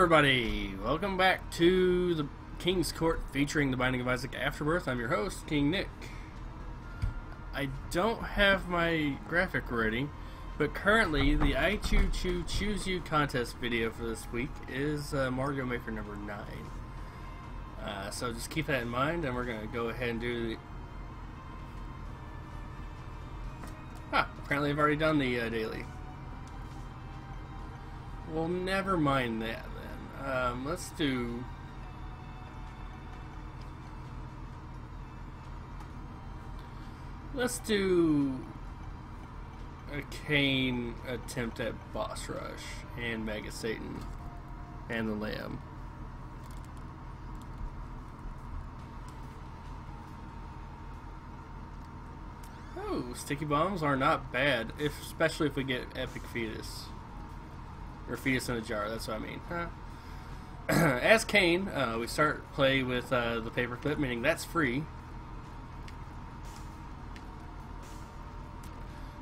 everybody! Welcome back to the King's Court featuring the Binding of Isaac Afterbirth. I'm your host, King Nick. I don't have my graphic ready, but currently the I Choo Choo Choose You contest video for this week is uh, Mario Maker number 9. Uh, so just keep that in mind, and we're going to go ahead and do the... Ah, apparently I've already done the uh, daily. Well, never mind that. Um, let's do. Let's do a Cain attempt at boss rush and Mega Satan and the Lamb. Oh, sticky bombs are not bad, if especially if we get epic fetus. Or fetus in a jar, that's what I mean. Huh? As Cain, uh, we start play with uh, the paperclip, meaning that's free.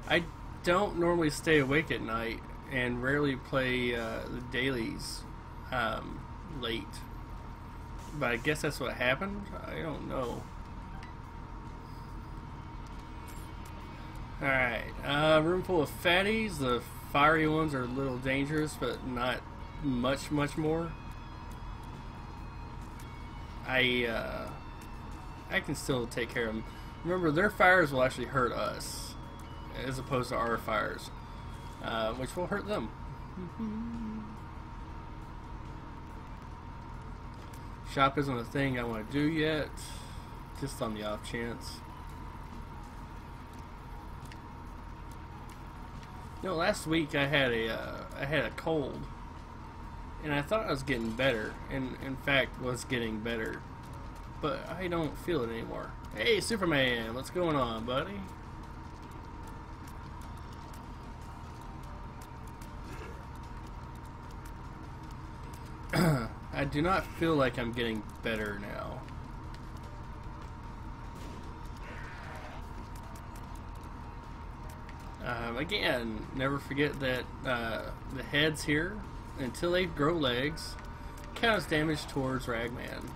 I don't normally stay awake at night and rarely play uh, the dailies um, late. But I guess that's what happened. I don't know. Alright, uh, room full of fatties. The fiery ones are a little dangerous, but not much, much more. I, uh, I can still take care of them. Remember, their fires will actually hurt us, as opposed to our fires, uh, which will hurt them. Shop isn't a thing I want to do yet, just on the off chance. You know, last week I had a uh, I had a cold, and I thought I was getting better, and in fact was getting better, but I don't feel it anymore. Hey, Superman, what's going on, buddy? I do not feel like I'm getting better now. Um, again, never forget that uh, the heads here, until they grow legs, count as damage towards Ragman.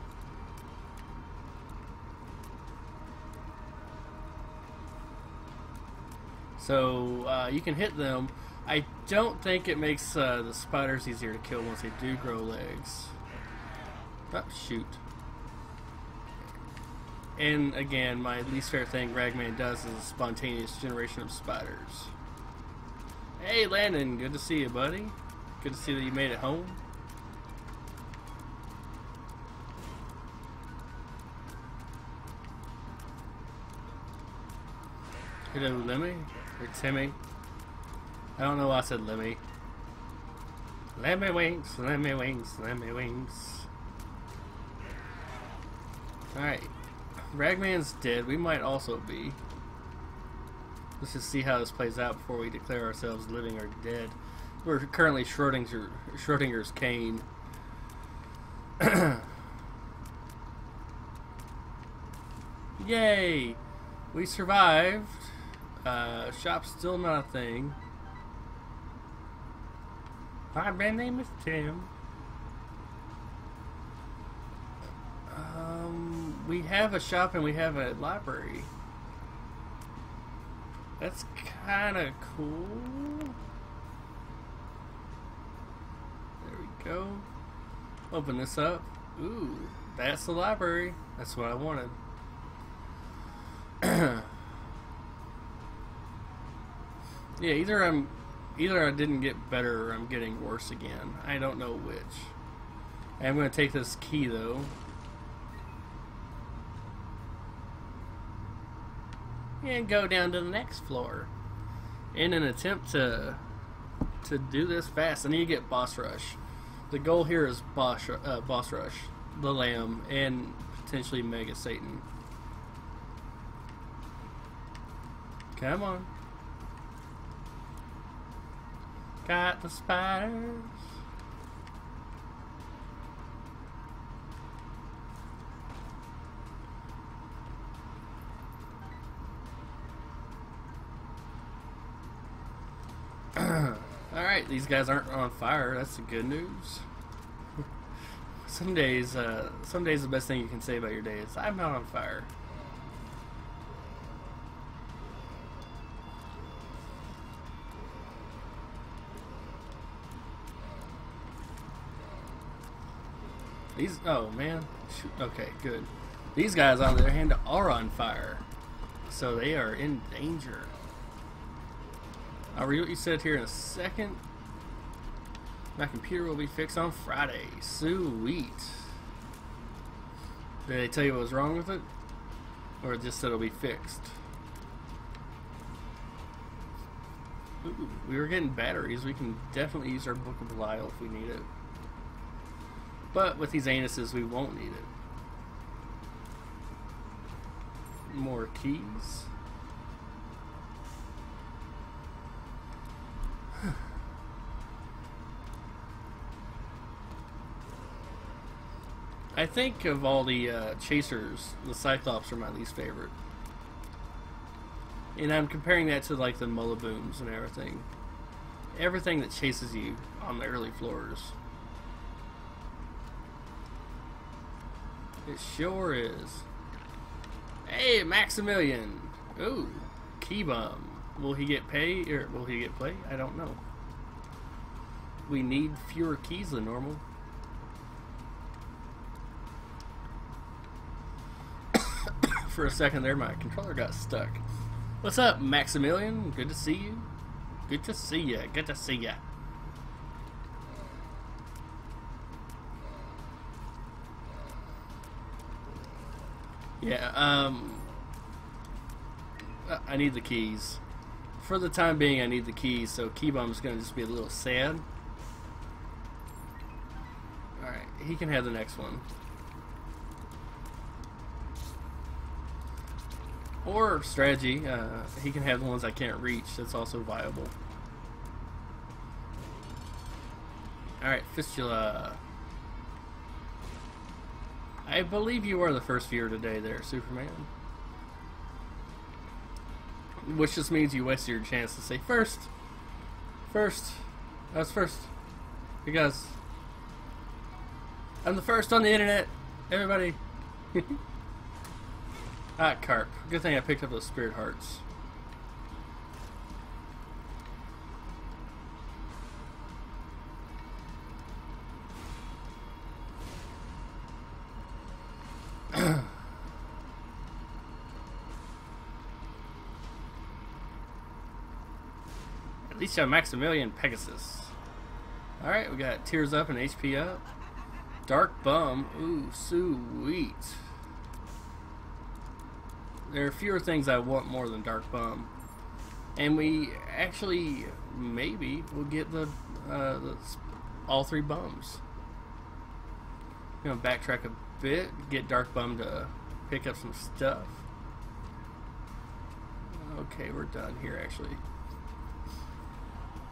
So uh, you can hit them. I don't think it makes uh, the spiders easier to kill once they do grow legs. Oh, shoot. And again, my least favorite thing Ragman does is a spontaneous generation of spiders. Hey Landon, good to see you, buddy. Good to see that you made it home. Hello, Lemmy. Or Timmy. I don't know why I said Lemmy. Lemmiwinks, Lemmy wings, Lemmiwinks. Alright. Ragman's dead. We might also be. Let's just see how this plays out before we declare ourselves living or dead. We're currently Schrodinger's, Schrodinger's Cain. Yay! We survived. Uh, shop's still not a thing. Hi, my name is Tim. Um, we have a shop and we have a library. That's kind of cool. There we go. Open this up. Ooh, that's the library. That's what I wanted. yeah, either I'm either I didn't get better or I'm getting worse again. I don't know which. I'm going to take this key though. And go down to the next floor. In an attempt to to do this fast, I need to get boss rush. The goal here is boss, uh, boss rush, the lamb, and potentially Mega Satan. Come on. Got the spiders. These guys aren't on fire. That's the good news. some days, uh, some days the best thing you can say about your day is I'm not on fire. These, oh man, Shoot, okay, good. These guys, on the other hand, are on fire, so they are in danger. I'll read what you said here in a second. My computer will be fixed on Friday. Sweet. Did they tell you what was wrong with it? Or just said it'll be fixed? Ooh, we were getting batteries. We can definitely use our Book of Belial if we need it. But with these anuses, we won't need it. More keys. I think of all the uh, chasers, the Cyclops are my least favorite. And I'm comparing that to like the Mullibooms and everything. Everything that chases you on the early floors. It sure is. Hey, Maximilian! Ooh, key bum. Will he get pay or will he get play? I don't know. We need fewer keys than normal. For a second there, my controller got stuck. What's up, Maximilian? Good to see you. Good to see you. Good to see you. Yeah, um... I need the keys. For the time being, I need the keys, so Keybum's gonna just be a little sad. Alright, he can have the next one. Or strategy, uh, he can have the ones I can't reach, that's also viable. Alright, Fistula. I believe you are the first viewer today there, Superman. Which just means you wasted your chance to say first. First. I was first. Because I'm the first on the internet. Everybody. ah, carp. Good thing I picked up those spirit hearts. At least you have Maximilian Pegasus. Alright, we got Tears Up and HP Up. Dark Bum. Ooh, sweet. There are fewer things I want more than Dark Bum. And we actually, maybe, will get the, uh, the all three bums. Know, backtrack a bit, get Dark Bum to pick up some stuff. Okay, we're done here actually.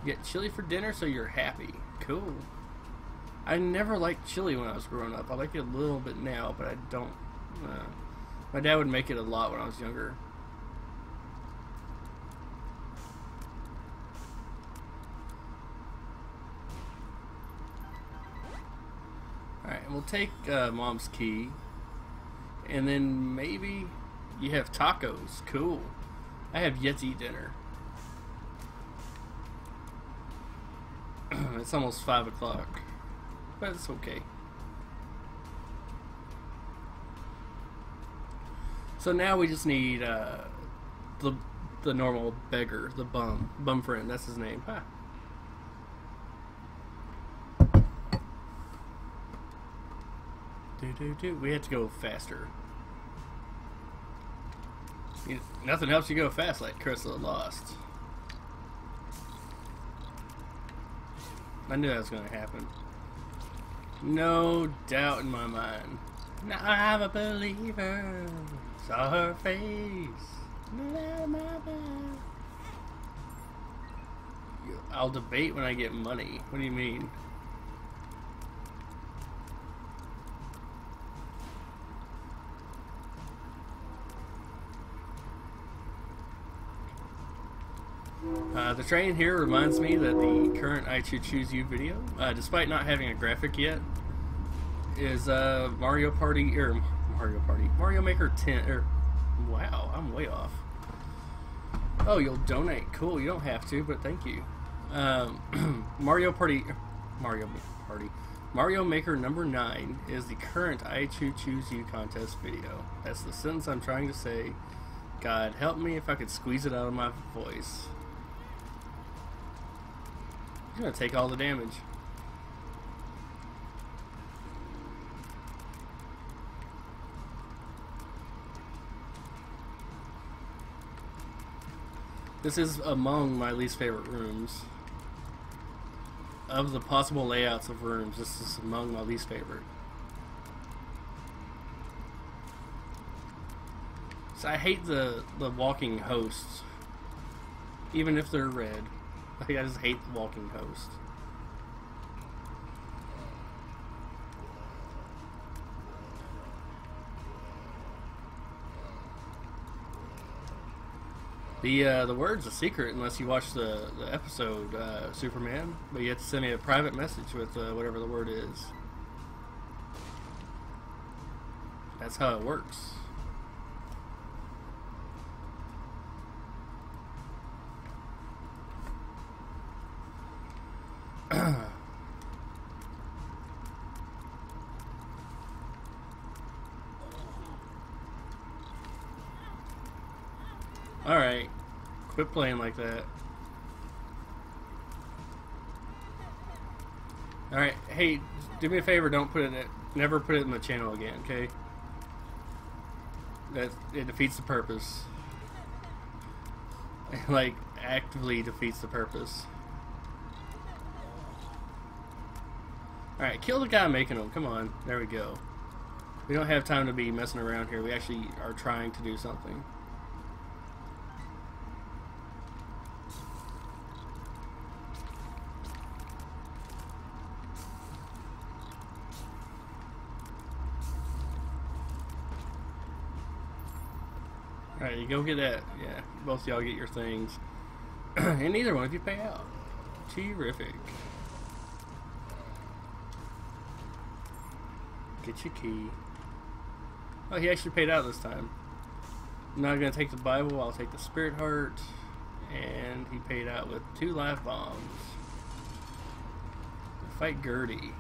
Get chili for dinner so you're happy. Cool. I never liked chili when I was growing up. I like it a little bit now, but I don't. Uh, my dad would make it a lot when I was younger. Alright, we'll take uh, mom's key. And then maybe you have tacos. Cool. I have yet to eat dinner. it's almost 5 o'clock. But it's okay. So now we just need uh, the the normal beggar, the bum, bum friend. That's his name. Huh. Do do do. We have to go faster. nothing helps you go fast like Curse of the Lost. I knew that was going to happen. No doubt in my mind. Now I'm a believer. Saw her face. I'll debate when I get money. What do you mean? Uh, the train here reminds me that the current I Choose You video, uh, despite not having a graphic yet, is uh, Mario Party or Mario Party Mario Maker 10 or wow, I'm way off. Oh, you'll donate. Cool. You don't have to, but thank you. Um, Mario Party Mario Party Mario Maker number 9 is the current I Choo Choose You contest video. That's the sentence I'm trying to say. God, help me if I could squeeze it out of my voice. I'm gonna take all the damage. This is among my least favorite rooms. Of the possible layouts of rooms, this is among my least favorite. So I hate the, the walking hosts. Even if they're red. I just hate the walking host. The uh, the word's a secret unless you watch the, the episode uh, Superman, but you have to send me a private message with uh, whatever the word is. That's how it works. Alright. Quit playing like that. Alright, hey, do me a favor, don't put it in, never put it in the channel again, okay? That it defeats the purpose. like actively defeats the purpose. Alright, kill the guy making them. Come on. There we go. We don't have time to be messing around here. We actually are trying to do something. Go get that. Yeah, both y'all get your things. and either one of you pay out. Terrific. Get your key. Oh, he actually paid out this time. I'm not going to take the Bible, I'll take the Spirit Heart. And he paid out with two live bombs. Fight Gurdy.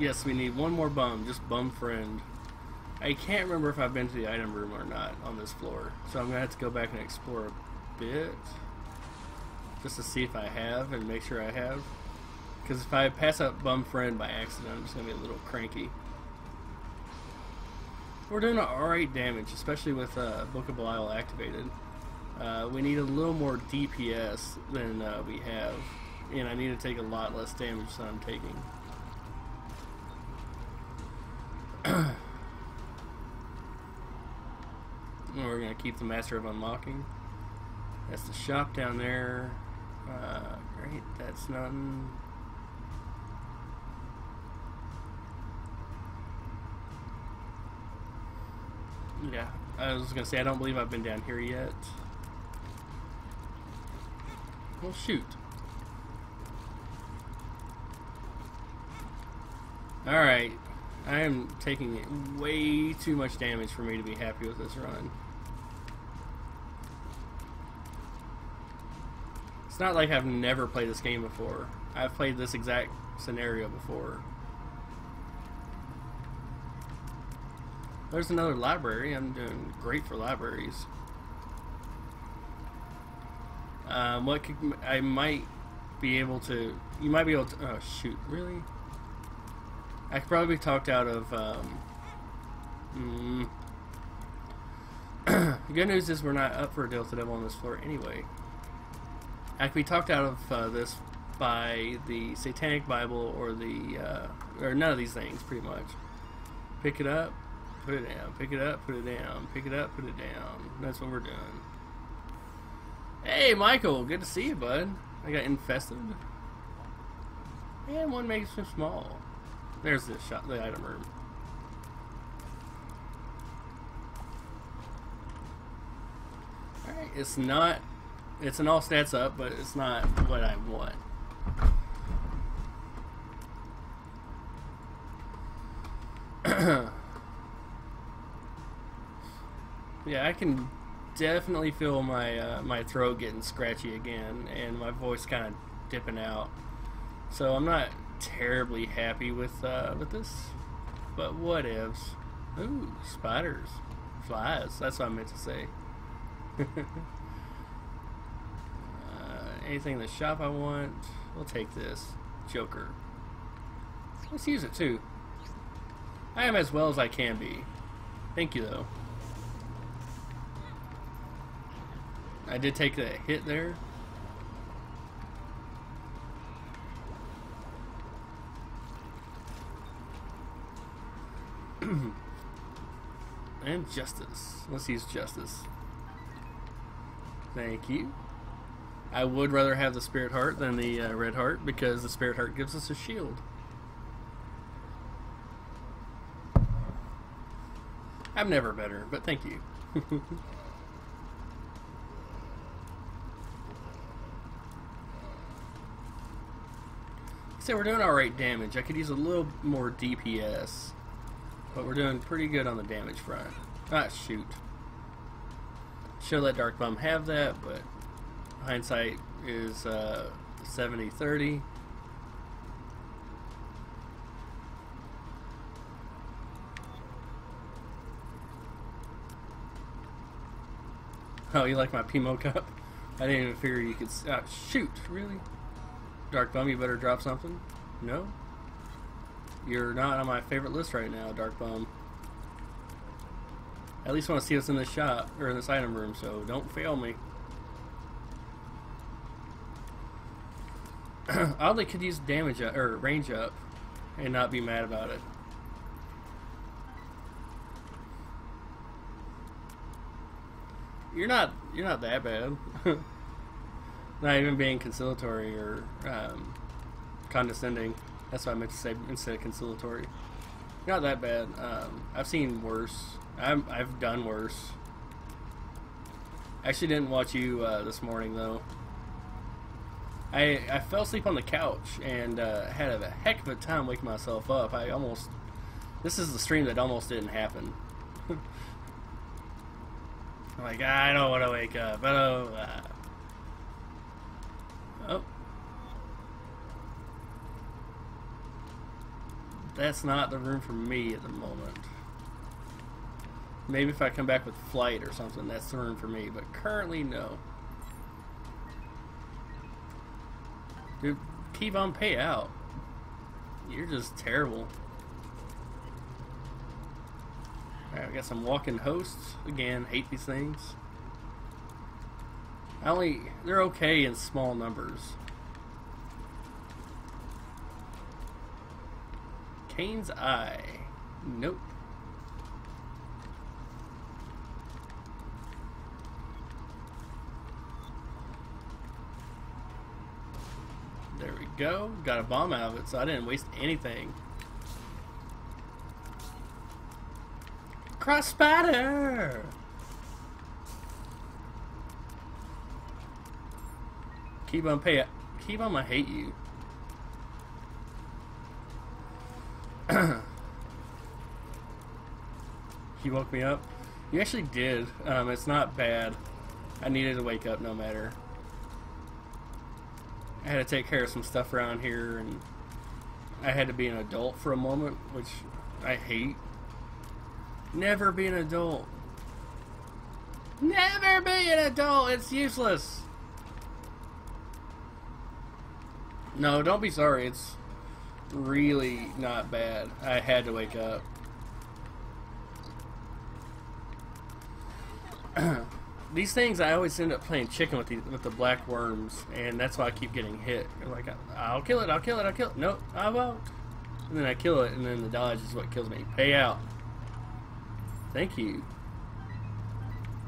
Yes, we need one more bum, just bum friend. I can't remember if I've been to the item room or not on this floor, so I'm to have to go back and explore a bit. Just to see if I have and make sure I have. Because if I pass up bum friend by accident, I'm just to be a little cranky. We're doing alright damage, especially with uh, Book of Belial activated. Uh, we need a little more DPS than uh, we have and I need to take a lot less damage than I'm taking. we're going to keep the Master of Unlocking. That's the shop down there. Uh, great, that's nothing. Yeah, I was going to say, I don't believe I've been down here yet. Well, shoot. Alright. I am taking way too much damage for me to be happy with this run. It's not like I've never played this game before. I've played this exact scenario before. There's another library. I'm doing great for libraries. Um, what could, I might be able to... You might be able to... Oh, shoot. Really? I could probably be talked out of. Um, mm, the good news is we're not up for a Delta Devil on this floor anyway. I could be talked out of uh, this by the Satanic Bible or the uh, or none of these things, pretty much. Pick it up, put it down. Pick it up, put it down. Pick it up, put it down. That's what we're doing. Hey, Michael, good to see you, bud. I got infested. And one makes me small. There's the shot, the item room. Alright, it's not, it's an all stats up, but it's not what I want. yeah, I can definitely feel my uh, my throat getting scratchy again, and my voice kind of dipping out. So I'm not terribly happy with uh, with this, but what ifs? Ooh, spiders, flies. That's what I meant to say. uh, anything in the shop I want, we'll take this. Joker. Let's use it too. I am as well as I can be. Thank you though. I did take that hit there. And justice. Let's use justice. Thank you. I would rather have the spirit heart than the uh, red heart because the spirit heart gives us a shield. I'm never better, but thank you. So we're doing alright damage. I could use a little more DPS. But we're doing pretty good on the damage front. Ah, shoot. Should let Dark Bum have that, but hindsight is uh, 70-30. Oh, you like my Pimo cup? I didn't even figure you could... Ah, shoot, really? Dark Bum, you better drop something? No? You're not on my favorite list right now, Dark Bum. At least want to see us in this shop, or in this item room, so don't fail me. Oddly could use damage up, or range up, and not be mad about it. You're not, you're not that bad. not even being conciliatory or um, condescending. That's what I meant to say instead of conciliatory. Not that bad. Um, I've seen worse. I'm, I've done worse. Actually didn't watch you uh, this morning though. I I fell asleep on the couch and uh, had a heck of a time waking myself up. I almost. This is the stream that almost didn't happen. I'm like I don't want to wake up. I don't. Uh, that's not the room for me at the moment. Maybe if I come back with flight or something, that's the room for me. But currently, no. Dude, keep on pay out. You're just terrible. Alright, we got some walking hosts. Again, hate these things. I only, they're okay in small numbers. Cain's Eye. Nope. There we go. Got a bomb out of it, so I didn't waste anything. Cross spider! Keep on pay. Keep on, I hate you. He woke me up. You actually did. Um, it's not bad. I needed to wake up no matter. I had to take care of some stuff around here, and I had to be an adult for a moment, which I hate. Never be an adult. Never be an adult. It's useless. No, don't be sorry. It's really not bad. I had to wake up. These things, I always end up playing chicken with the with the black worms, and that's why I keep getting hit. I'm like, I'll kill it, I'll kill it, I'll kill it. Nope, I won't. And then I kill it, and then the dodge is what kills me. Pay out. Thank you.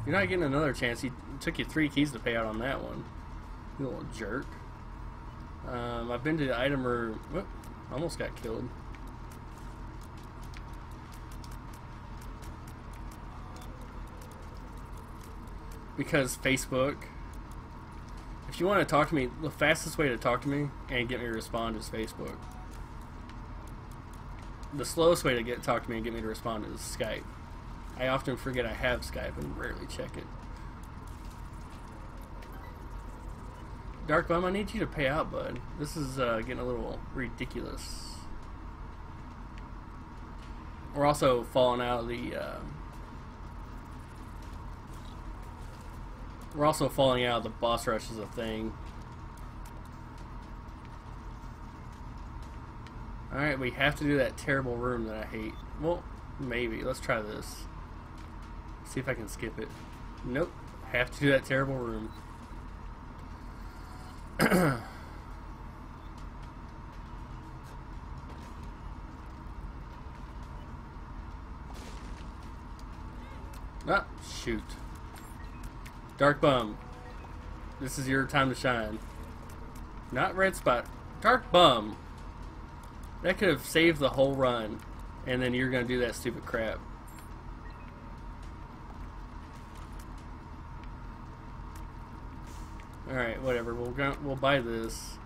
You're not getting another chance. He took you three keys to pay out on that one. You little jerk. Um, I've been to the item room. Whoop. Almost got killed. because Facebook. If you want to talk to me, the fastest way to talk to me and get me to respond is Facebook. The slowest way to get talk to me and get me to respond is Skype. I often forget I have Skype and rarely check it. Dark Bum, I need you to pay out, bud. This is uh, getting a little ridiculous. We're also falling out of the. Uh, we're also falling out of the boss rush as a thing. Alright, we have to do that terrible room that I hate. Well, maybe. Let's try this. See if I can skip it. Nope. Have to do that terrible room. ah, shoot. Dark Bum. This is your time to shine. Not Red Spot. Dark Bum. That could have saved the whole run. And then you're going to do that stupid crap. Alright, whatever. We'll go, we'll buy this.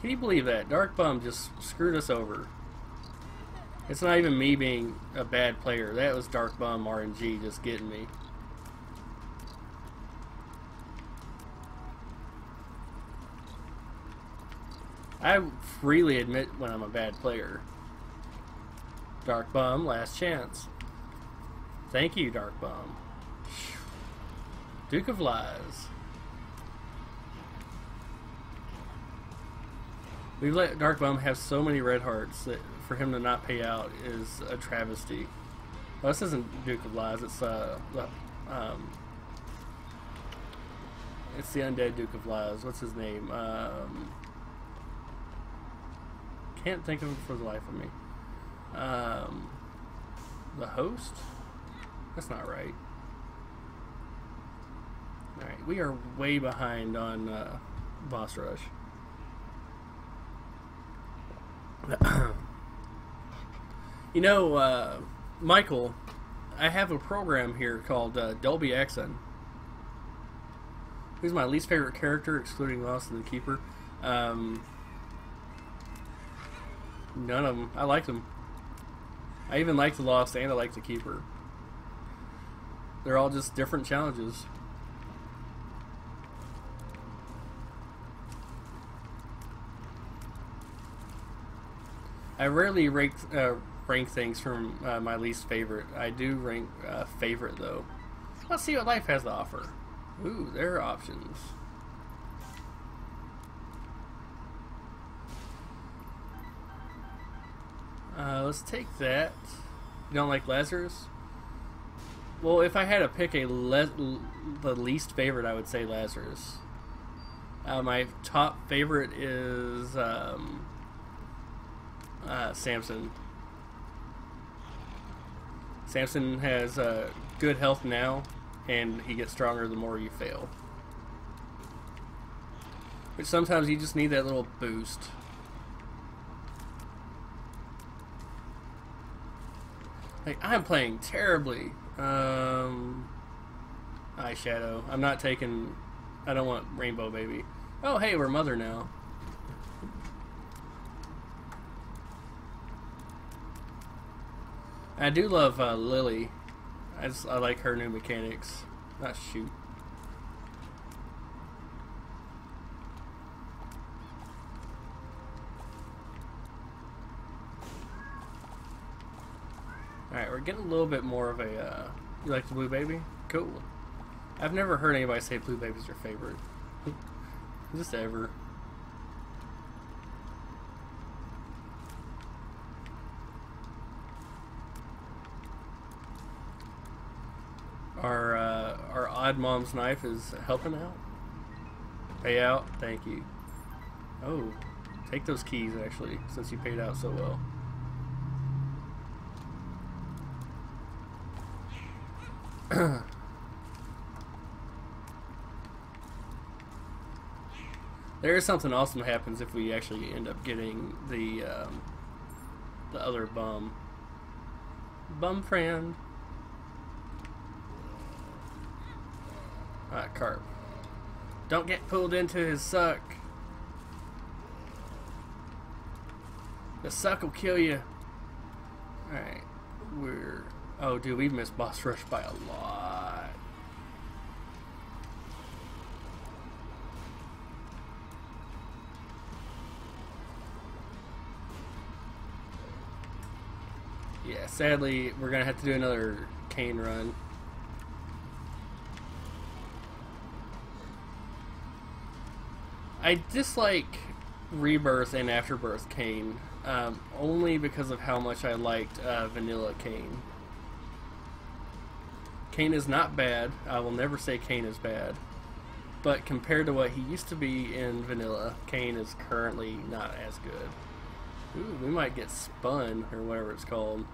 Can you believe that? Dark Bum just screwed us over. It's not even me being a bad player. That was Dark Bum RNG just getting me. I freely admit when I'm a bad player. Dark Bum, last chance. Thank you, Dark Bum. Duke of Flies. We've let Dark Bum have so many red hearts that for him to not pay out is a travesty. Well, this isn't Duke of Flies. It's uh, um, it's the undead Duke of Flies. What's his name? Um, can't think of him for the life of me. Um, the host. That's not right. Alright, we are way behind on uh, Boss Rush. you know, uh, Michael, I have a program here called uh, Dolby Axon. He's my least favorite character, excluding Lost and the Keeper. Um, none of them. I liked them. I even liked the Lost and I liked the Keeper. They're all just different challenges. I rarely rank uh, rank things from uh, my least favorite. I do rank uh, favorite though. Let's see what life has to offer. Ooh, there are options. Uh, let's take that. You don't like Lazarus? Well, if I had to pick a le the least favorite, I would say Lazarus. Uh, my top favorite is um, uh, Samson. Samson has uh, good health now, and he gets stronger the more you fail. But sometimes you just need that little boost. Like, I'm playing terribly. Um, eyeshadow. I'm not taking. I don't want Rainbow Baby. Oh, hey, we're Mother now. I do love uh, Lily. I just I like her new mechanics. Not shoot. Getting a little bit more of a, uh, you like the Blue Baby? Cool. I've never heard anybody say Blue Baby's their favorite. Just ever. Our, uh, our Odd Mom's knife is helping out. Pay out, thank you. Oh, take those keys actually, since you paid out so well. there is something awesome happens if we actually end up getting the um, the other bum. Bum friend. Alright, carp. Don't get pulled into his suck. The suck will kill you. Alright. We're... Oh, dude, we've missed boss rush by a lot. Yeah, sadly, we're gonna have to do another Cain run. I dislike Rebirth and Afterbirth Cain um, only because of how much I liked uh, Vanilla Cain. Cain is not bad. I will never say Cain is bad. But compared to what he used to be in Vanilla, Cain is currently not as good. Ooh, we might get spun, or whatever it's called.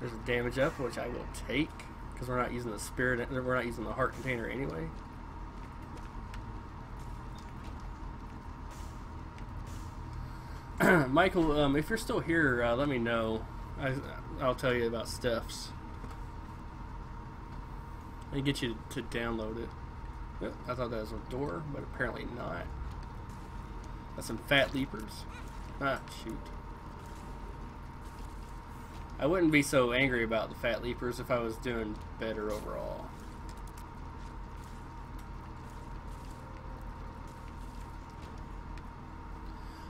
There's a damage up, which I will take, because we're not using the spirit, we're not using the heart container anyway. Michael, um, if you're still here, uh, let me know. I, will tell you about Steph's. I get you to download it. I thought that was a door, but apparently not. That's some fat leapers. Ah, shoot. I wouldn't be so angry about the fat leapers if I was doing better overall.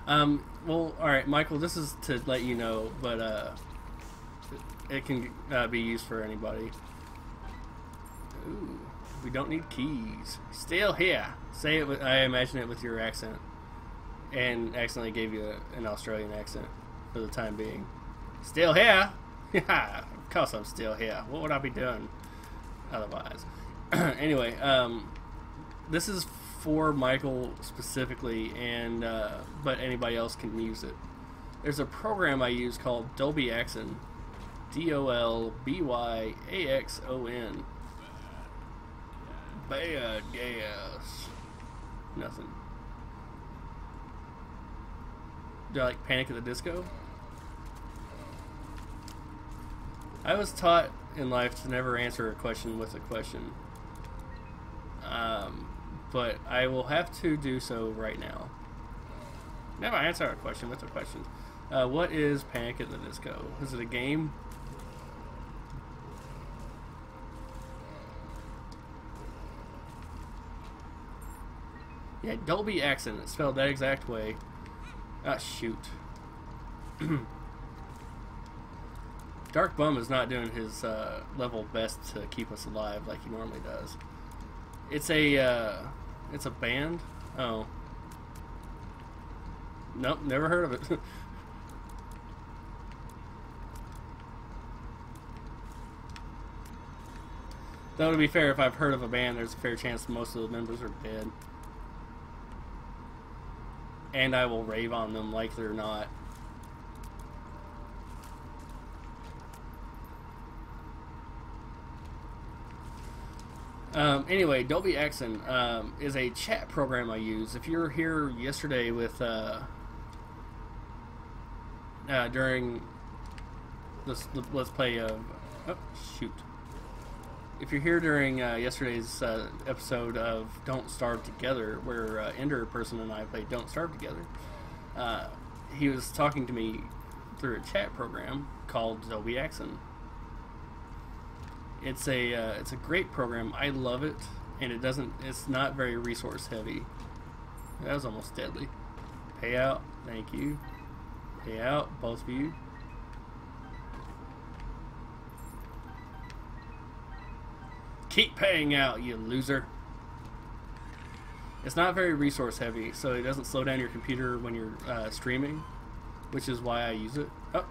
Um, well, alright, Michael, this is to let you know, but uh, it can uh, be used for anybody. We don't need keys. Still here. Say it with, I imagine it with your accent. And accidentally gave you a, an Australian accent for the time being. Still here? Yeah, of course I'm still here. What would I be doing otherwise? anyway, um, this is for Michael specifically, and uh, but anybody else can use it. There's a program I use called Dolby Axon, D O L B Y A X O N. Bad gas. Nothing. Do I like Panic at the Disco? I was taught in life to never answer a question with a question. Um, but I will have to do so right now. Never answer a question with a question. Uh, what is Panic at the Disco? Is it a game? Dolby Axon. Spelled that exact way. Ah, shoot. Dark Bum is not doing his uh, level best to keep us alive like he normally does. It's a uh, it's a band. Oh. Nope, never heard of it. Though to be fair, if I've heard of a band, there's a fair chance most of the members are dead. And I will rave on them like they're not. Um, anyway, Dolby Axon um, is a chat program I use. If you were here yesterday with uh, uh, during this let's play of oh shoot. If you're here during uh, yesterday's uh, episode of Don't Starve Together, where uh, Ender person and I played Don't Starve Together, uh, he was talking to me through a chat program called Dolby Axon it's a uh, it's a great program. I love it, and it doesn't. It's not very resource heavy. That was almost deadly. Payout, thank you. Payout, both of you. Keep paying out, you loser. It's not very resource heavy, so it doesn't slow down your computer when you're uh, streaming, which is why I use it. Oh,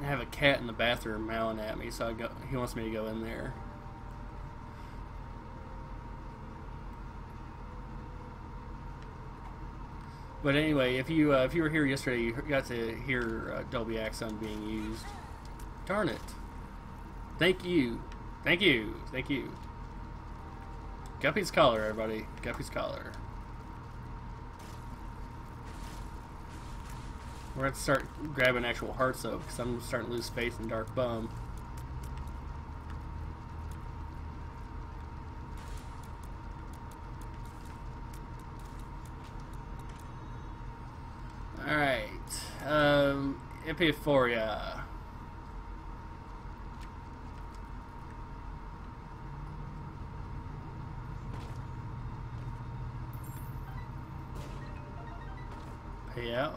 I have a cat in the bathroom mowing at me, so I go. He wants me to go in there. But anyway, if you uh, if you were here yesterday, you got to hear uh, Dolby Axon being used. Darn it! Thank you, thank you, thank you. Guppy's collar, everybody. Guppy's collar. We're to start grabbing actual hearts though, because I'm starting to lose faith in Dark Bum. Alright. Um, Epiphora. Pay out.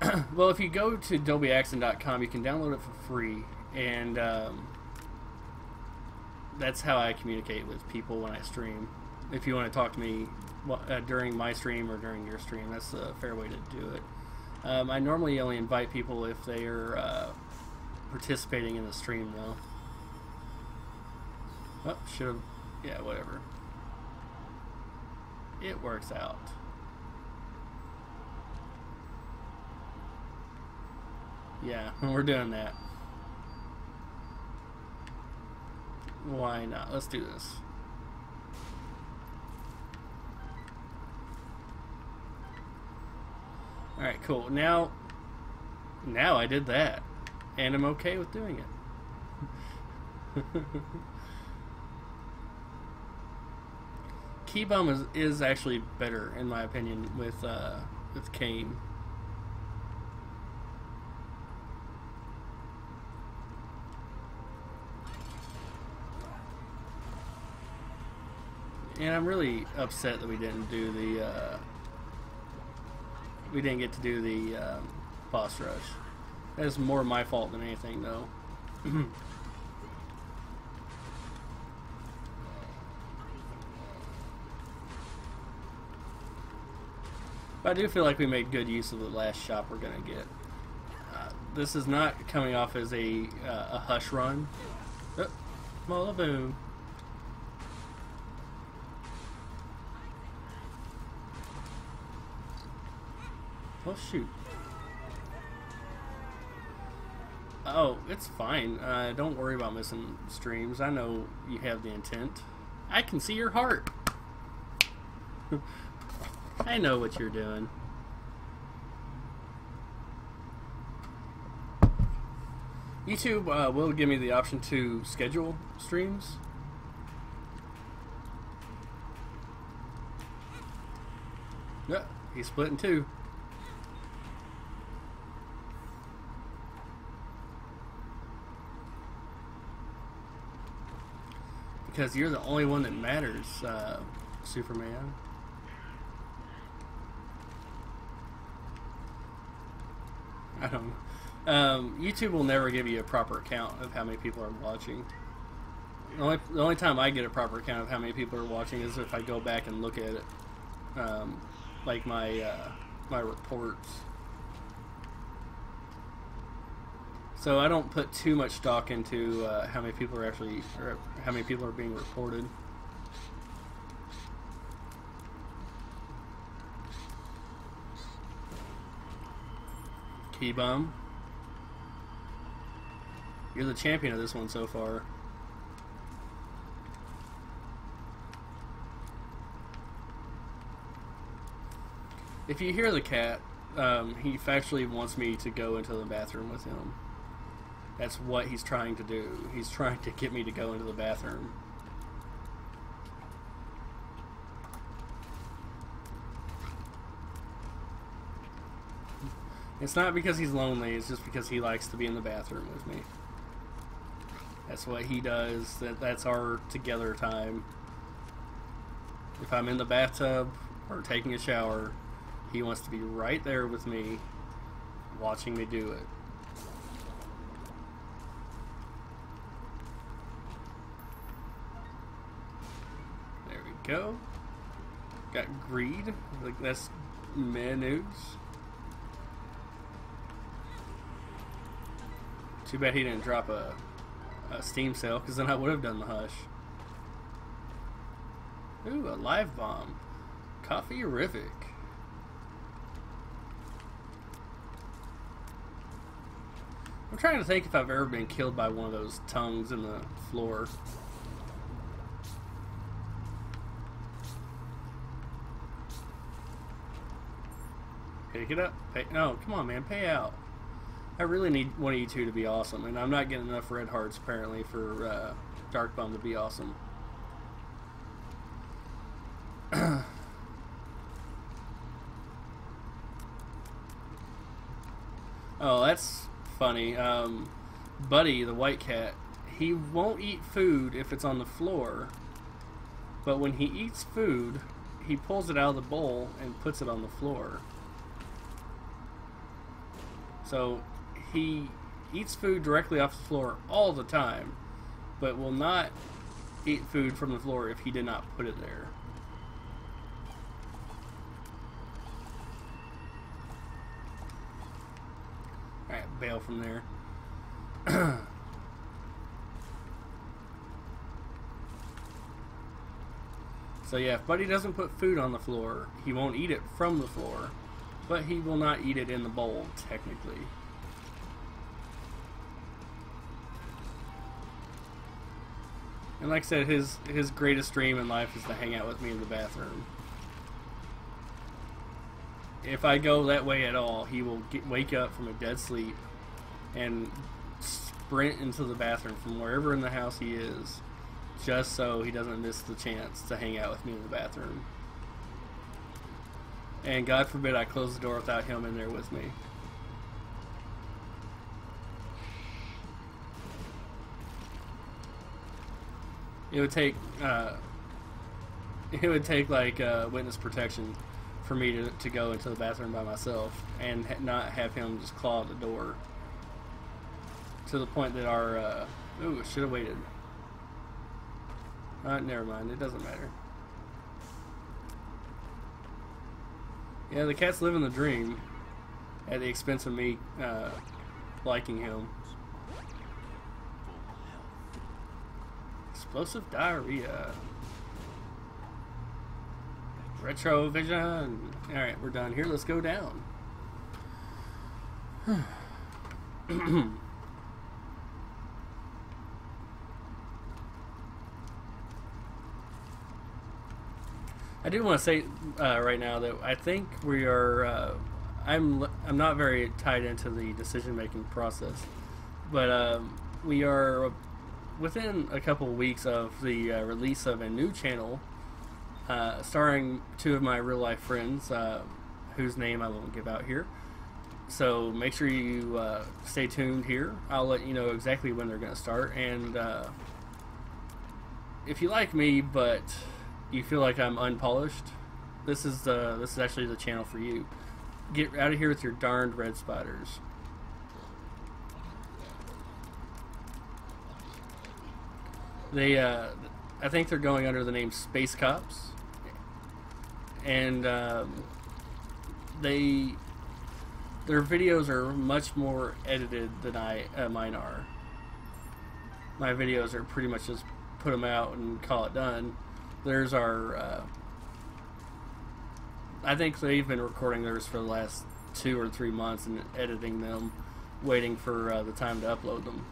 well, if you go to DolbyAxon.com, you can download it for free, and um, that's how I communicate with people when I stream. If you want to talk to me uh, during my stream or during your stream, that's a fair way to do it. Um, I normally only invite people if they are uh, participating in the stream, though. Oh, should have. Yeah, whatever. It works out. Yeah, we're doing that. Why not? Let's do this. Alright, cool. Now, now I did that. And I'm okay with doing it. Key Bum is, is actually better, in my opinion, with, uh, with Cain. And I'm really upset that we didn't do the, uh, we didn't get to do the um, boss rush. That is more my fault than anything, though. but I do feel like we made good use of the last shop we're going to get. Uh, this is not coming off as a, uh, a hush run. Oh, boom. Oh, shoot. Oh, it's fine. Uh, don't worry about missing streams. I know you have the intent. I can see your heart. I know what you're doing. YouTube uh, will give me the option to schedule streams. Yeah, he's split in two. Because you're the only one that matters, uh, Superman. I don't. Um, YouTube will never give you a proper count of how many people are watching. The only, the only time I get a proper count of how many people are watching is if I go back and look at it. Um, like my, uh, my reports. So I don't put too much stock into uh, how many people are actually, or how many people are being reported. Key Bum. You're the champion of this one so far. If you hear the cat, um, he factually wants me to go into the bathroom with him. That's what he's trying to do. He's trying to get me to go into the bathroom. It's not because he's lonely, it's just because he likes to be in the bathroom with me. That's what he does. That that's our together time. If I'm in the bathtub or taking a shower, he wants to be right there with me watching me do it. Go. Got greed. Like that's menus. Too bad he didn't drop a, a Steam sale, because then I would have done the hush. Ooh, a live bomb. Coffee horrific. I'm trying to think if I've ever been killed by one of those tongues in the floor. It up. Pay, no, come on, man. Pay out. I really need one of you two to be awesome, and I'm not getting enough red hearts apparently for uh, Dark Bum to be awesome. oh, that's funny. Um, Buddy, the white cat, he won't eat food if it's on the floor, but when he eats food, he pulls it out of the bowl and puts it on the floor. So he eats food directly off the floor all the time, but will not eat food from the floor if he did not put it there. Alright, bail from there. so yeah, if Buddy doesn't put food on the floor, he won't eat it from the floor, but he will not eat it in the bowl, technically. And like I said, his his greatest dream in life is to hang out with me in the bathroom. If I go that way at all, he will get, wake up from a dead sleep and sprint into the bathroom from wherever in the house he is, just so he doesn't miss the chance to hang out with me in the bathroom. And God forbid I close the door without him in there with me. It would take uh, it would take like uh, witness protection for me to, to go into the bathroom by myself and ha not have him just claw the door to the point that our uh, ooh should have waited. Uh, never mind. It doesn't matter. Yeah, the cat's living the dream at the expense of me uh, liking him. Explosive diarrhea. Retrovision. Alright, we're done here. Let's go down. I do want to say uh, right now that I think we are. Uh, I'm I'm not very tied into the decision making process, but um, we are within a couple weeks of the uh, release of a new channel uh, starring two of my real life friends, uh, whose name I won't give out here. So make sure you uh, stay tuned here. I'll let you know exactly when they're going to start. And if you like me, but you feel like I'm unpolished, this is the this is actually the channel for you. Get out of here with your darned red spiders. They, uh, I think they're going under the name Space Cops, and um, they, their videos are much more edited than I uh, mine are. My videos are pretty much just put them out and call it done there's our. Uh, I think they've been recording theirs for the last two or three months and editing them, waiting for uh, the time to upload them.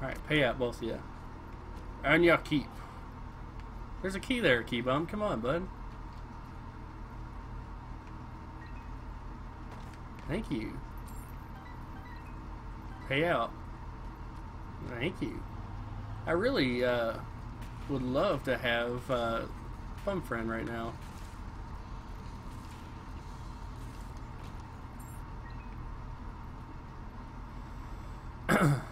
Alright, pay out both of you. And your keep. There's a key there, key bum. Come on, bud. Thank you. Pay out. Thank you. I really uh, would love to have uh, Bum Friend right now.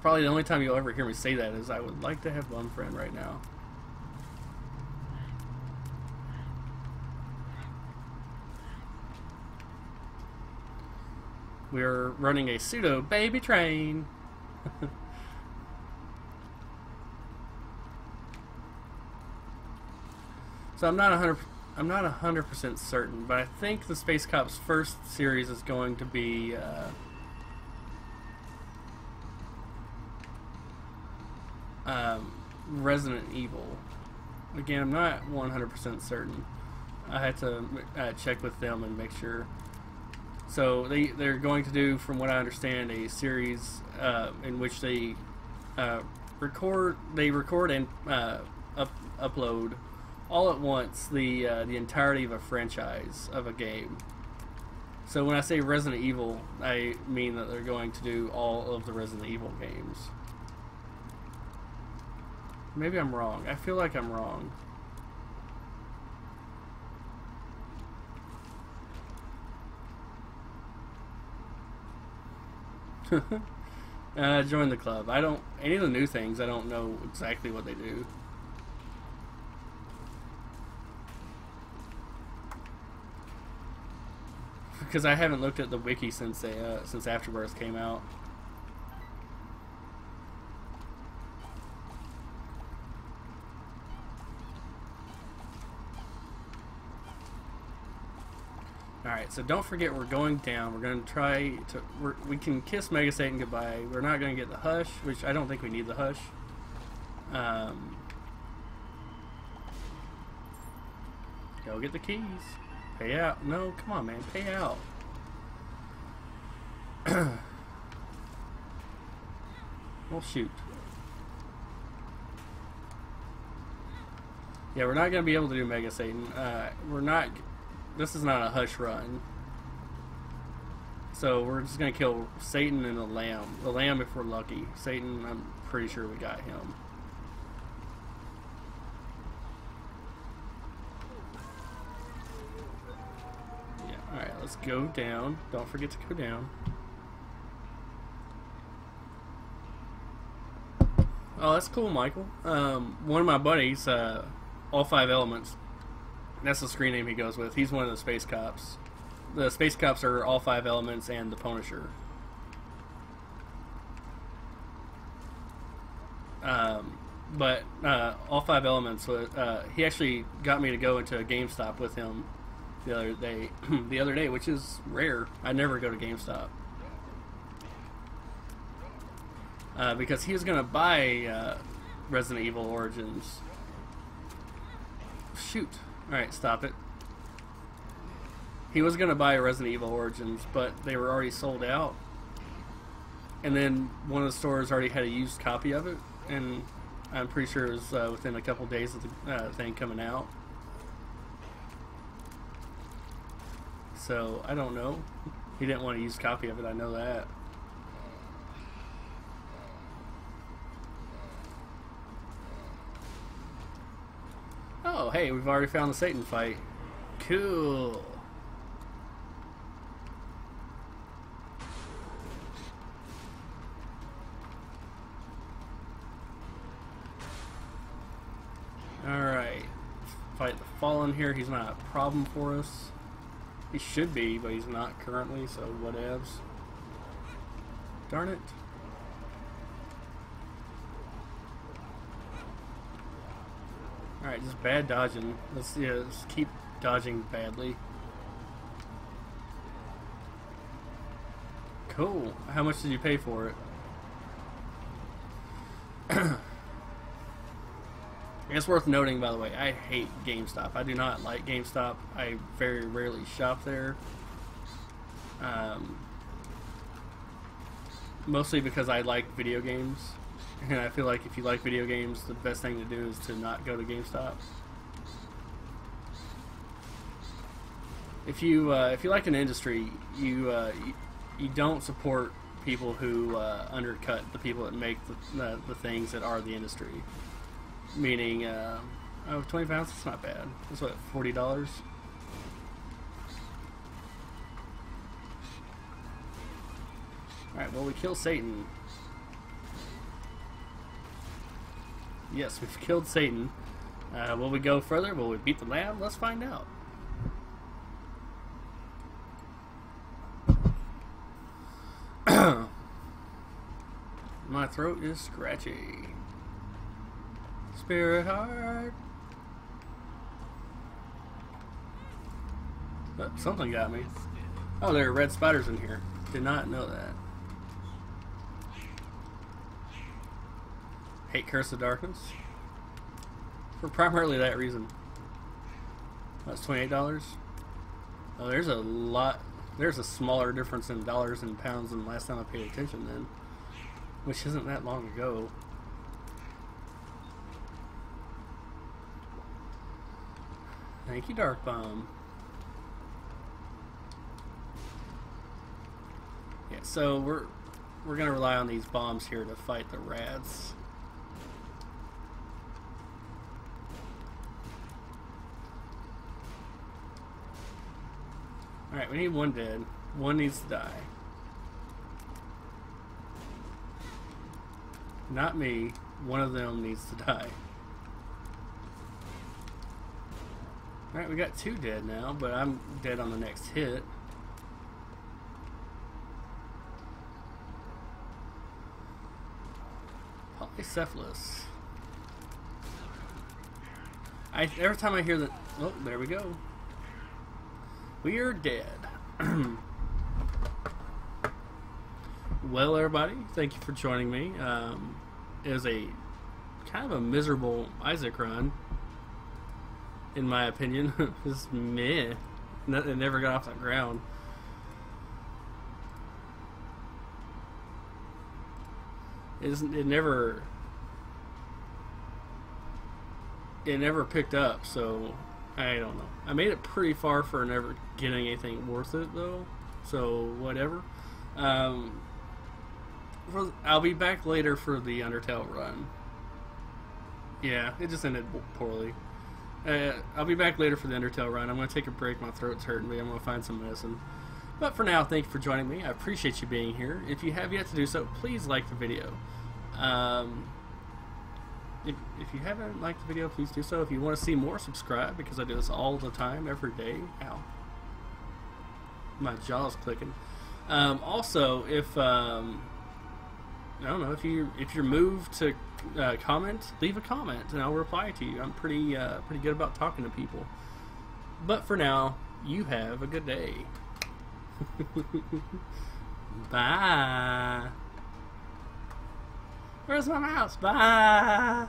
Probably the only time you'll ever hear me say that is I would like to have Bum Friend right now. We're running a pseudo baby train. so I'm not 100 I'm not 100% certain, but I think the Space Cops first series is going to be uh, um, Resident Evil. Again, I'm not 100% certain. I had to uh, check with them and make sure. So they they're going to do, from what I understand, a series uh, in which they uh, record they record and uh, up, upload all at once the uh, the entirety of a franchise of a game. So when I say Resident Evil, I mean that they're going to do all of the Resident Evil games. Maybe I'm wrong. I feel like I'm wrong. uh, join the club. I don't any of the new things. I don't know exactly what they do. Because I haven't looked at the wiki since they, uh, since Afterbirth came out. Alright, so don't forget we're going down. We're going to try to... We can kiss Mega Satan goodbye. We're not going to get the Hush, which I don't think we need the Hush. Um, go get the keys. Pay out. No, come on, man. Pay out. well, shoot. Yeah, we're not going to be able to do Mega Satan. Uh, we're not this is not a hush run. So we're just gonna kill Satan and the lamb. The lamb if we're lucky. Satan, I'm pretty sure we got him. Yeah, alright, let's go down. Don't forget to go down. Oh, that's cool, Michael. Um, one of my buddies, uh, all five elements, that's the screen name he goes with. He's one of the space cops. The space cops are all five elements and the Punisher. Um, but uh, all five elements. Uh, he actually got me to go into a GameStop with him the other day. the other day, which is rare. I never go to GameStop uh, because he was gonna buy uh, Resident Evil Origins. Shoot. Alright, stop it. He was going to buy a Resident Evil Origins, but they were already sold out. And then one of the stores already had a used copy of it, and I'm pretty sure it was uh, within a couple days of the uh, thing coming out. So, I don't know. He didn't want a used copy of it, I know that. Hey, we've already found the Satan fight. Cool. Alright. Fight the Fallen here. He's not a problem for us. He should be, but he's not currently, so whatevs. Darn it. Alright, just bad dodging. Let's, yeah, let's keep dodging badly. Cool. How much did you pay for it? it's worth noting, by the way, I hate GameStop. I do not like GameStop. I very rarely shop there. Um, mostly because I like video games. And I feel like if you like video games, the best thing to do is to not go to GameStop. If you uh, if you like an industry, you, uh, you, don't support people who uh, undercut the people that make the, the, the, things that are the industry. Meaning, uh, oh, 20 pounds, that's not bad. That's what, $40? Alright, well, we kill Satan. Yes, we've killed Satan. Uh, will we go further? Will we beat the lamb? Let's find out. My throat is scratchy. Spirit heart. But something got me. Oh, there are red spiders in here. Did not know that. Hate Curse of Darkness. For primarily that reason. That's $28. Oh, there's a lot, there's a smaller difference in dollars and pounds than last time I paid attention then. Which isn't that long ago. Thank you, Dark Bum. Yeah, so we're we're gonna rely on these bombs here to fight the rats. Alright, we need one dead. One needs to die. Not me. One of them needs to die. Alright, we got two dead now, but I'm dead on the next hit. Polycephalus. I, every time I hear that... Oh, there we go. We are dead. well, everybody, thank you for joining me. Um, it was a kind of a miserable Isaac run in my opinion. just meh. It never got off the ground. It, it never. It never picked up, so I don't know. I made it pretty far for never getting anything worth it, though. So whatever. Um, for, I'll be back later for the Undertale run. Yeah, it just ended poorly. Uh, I'll be back later for the Undertale run. I'm going to take a break. My throat's hurting me. I'm going to find some medicine. But for now, thank you for joining me. I appreciate you being here. If you have yet to do so, please like the video. Um, if, if you haven't liked the video, please do so. If you want to see more, subscribe because I do this all the time, every day. Ow. My jaw's clicking. Um, also, if um, I don't know if you if you're moved to uh, comment, leave a comment and I'll reply to you. I'm pretty uh, pretty good about talking to people. But for now, you have a good day. Bye. Where's my mouse? Bye.